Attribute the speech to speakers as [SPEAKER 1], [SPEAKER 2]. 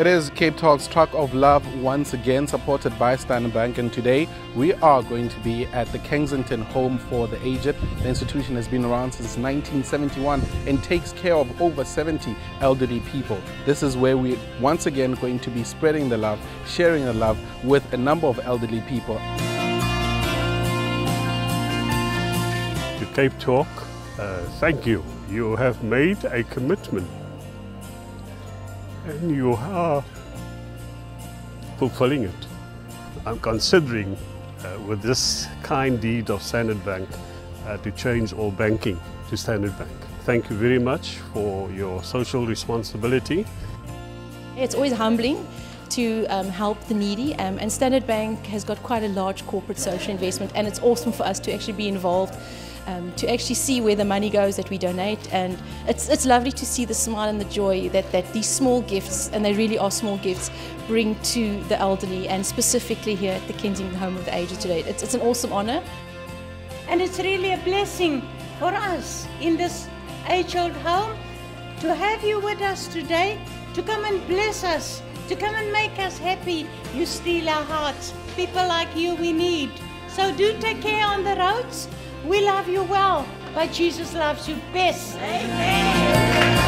[SPEAKER 1] It is Cape Talk's Truck of Love once again supported by Standard Bank and today we are going to be at the Kensington Home for the Aged. The institution has been around since 1971 and takes care of over 70 elderly people. This is where we're once again going to be spreading the love, sharing the love with a number of elderly people.
[SPEAKER 2] To Cape Talk, uh, thank you. You have made a commitment and you are fulfilling it. I'm considering uh, with this kind deed of Standard Bank uh, to change all banking to Standard Bank. Thank you very much for your social responsibility.
[SPEAKER 3] It's always humbling to um, help the needy um, and Standard Bank has got quite a large corporate social investment and it's awesome for us to actually be involved um, to actually see where the money goes that we donate and it's, it's lovely to see the smile and the joy that, that these small gifts and they really are small gifts bring to the elderly and specifically here at the Kensington Home of the Aged today. It's, it's an awesome honour.
[SPEAKER 4] And it's really a blessing for us in this age-old home to have you with us today, to come and bless us to come and make us happy. You steal our hearts. People like you we need. So do take care on the roads. We love you well, but Jesus loves you best. Amen.